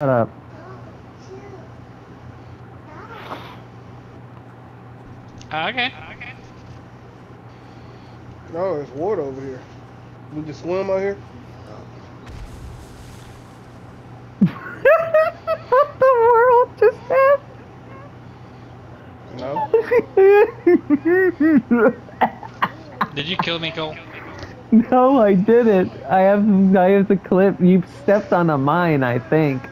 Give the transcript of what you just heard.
Shut up. Okay. okay. No, there's water over here. We can swim out here. what the world just happened? No. Did you kill me, Cole? no, I didn't. I have I have the clip. You stepped on a mine, I think.